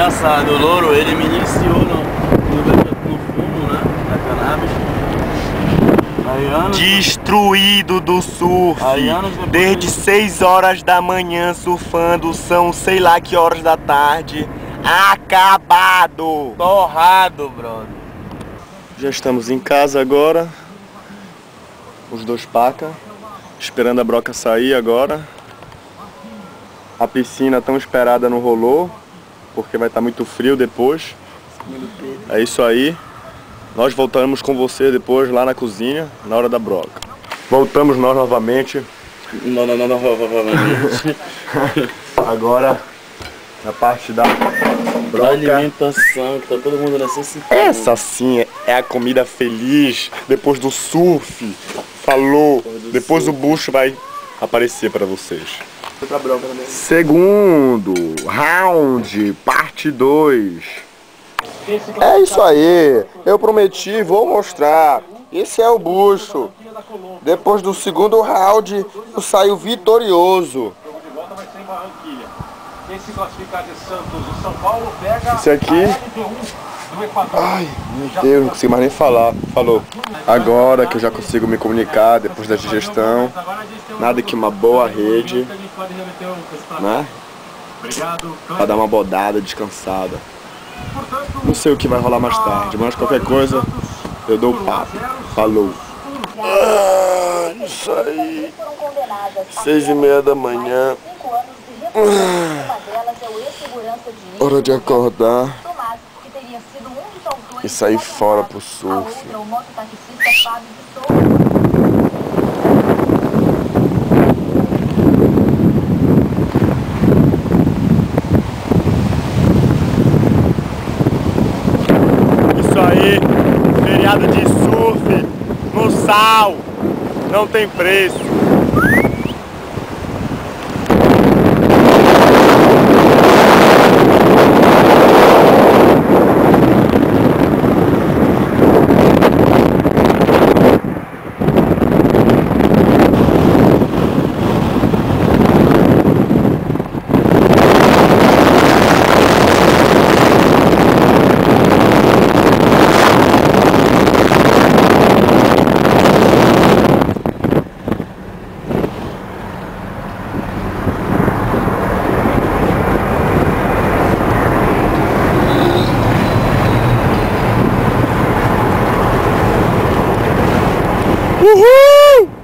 engraçado, o louro ele me iniciou no, no, no fumo, né? Da cannabis. Aí, anos, Destruído do surf. Aí, anos depois- Desde 6 horas da manhã surfando, são sei lá que horas da tarde. Acabado! torrado, brother. Já estamos em casa agora. Os dois paca. Esperando a broca sair agora. A piscina tão esperada não rolou. Porque vai estar muito frio depois. É isso aí. Nós voltamos com você depois lá na cozinha, na hora da broca. Voltamos nós novamente. Não, não, não, não, novamente. Agora na parte da Da broca. alimentação que tá todo mundo necessitando. Essa sim é a comida feliz depois do surf. Falou. do Depois o bucho vai aparecer para vocês. Segundo round, parte 2. É isso aí. Eu prometi, vou mostrar. Esse é o bucho. Depois do segundo round, eu saio vitorioso. jogo de volta vai ser em Barranquilha. Quem se classificar de Santos São Paulo pega Esse aqui- a LB1 do Equador. Ai, meu Deus, não consigo mais nem falar. Falou. Agora que eu já consigo me comunicar depois da digestão, nada que uma boa rede, né? Obrigado, Pra dar uma bodada, descansada. Não sei o que vai rolar mais tarde, mas qualquer coisa eu dou o papo. Falou. Ah, isso aí. Seis e meia da manhã. de Hora de acordar e sair fora pro A surf. outra, o mototaxista Fábio de Souza. Isso aí, feriado de surf no sal, não tem preço. Hee!